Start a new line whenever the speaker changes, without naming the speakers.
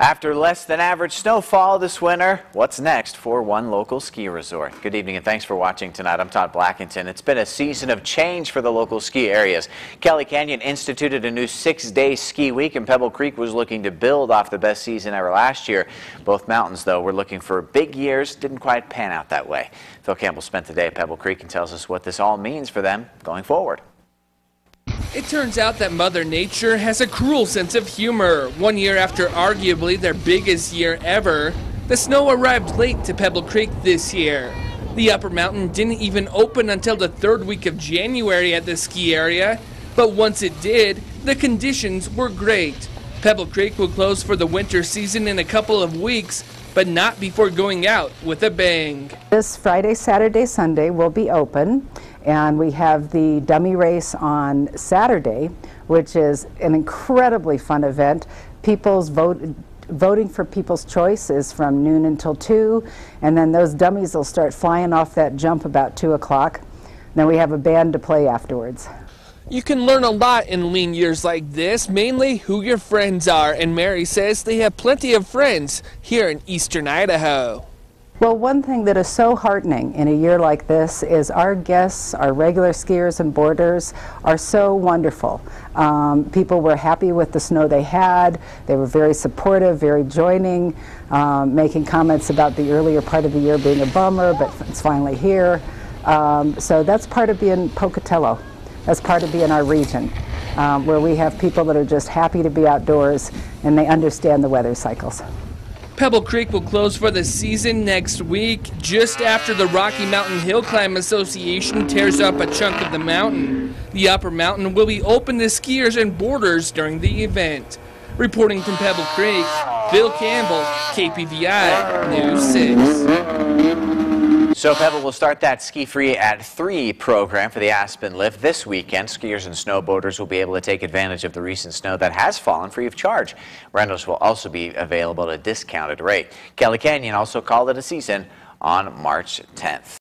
After less than average snowfall this winter, what's next for one local ski resort? Good evening and thanks for watching tonight. I'm Todd Blackington. It's been a season of change for the local ski areas. Kelly Canyon instituted a new six-day ski week and Pebble Creek was looking to build off the best season ever last year. Both mountains, though, were looking for big years. Didn't quite pan out that way. Phil Campbell spent the day at Pebble Creek and tells us what this all means for them going forward.
It turns out that Mother Nature has a cruel sense of humor. One year after arguably their biggest year ever, the snow arrived late to Pebble Creek this year. The upper mountain didn't even open until the third week of January at the ski area, but once it did, the conditions were great. Pebble Creek will close for the winter season in a couple of weeks, but not before going out with a bang.
This Friday, Saturday, Sunday will be open. And we have the dummy race on Saturday, which is an incredibly fun event. People's vote, voting for People's Choice is from noon until 2, and then those dummies will start flying off that jump about 2 o'clock. Then we have a band to play afterwards.
You can learn a lot in lean years like this, mainly who your friends are, and Mary says they have plenty of friends here in eastern Idaho.
Well, one thing that is so heartening in a year like this is our guests, our regular skiers and boarders, are so wonderful. Um, people were happy with the snow they had. They were very supportive, very joining, um, making comments about the earlier part of the year being a bummer, but it's finally here. Um, so that's part of being Pocatello. That's part of being our region, um, where we have people that are just happy to be outdoors and they understand the weather cycles.
Pebble Creek will close for the season next week, just after the Rocky Mountain Hill Climb Association tears up a chunk of the mountain. The upper mountain will be open to skiers and boarders during the event. Reporting from Pebble Creek, Bill Campbell, KPVI News 6.
So Pebble will start that Ski Free at 3 program for the Aspen Lift this weekend. Skiers and snowboarders will be able to take advantage of the recent snow that has fallen free of charge. Rentals will also be available at a discounted rate. Kelly Canyon also called it a season on March 10th.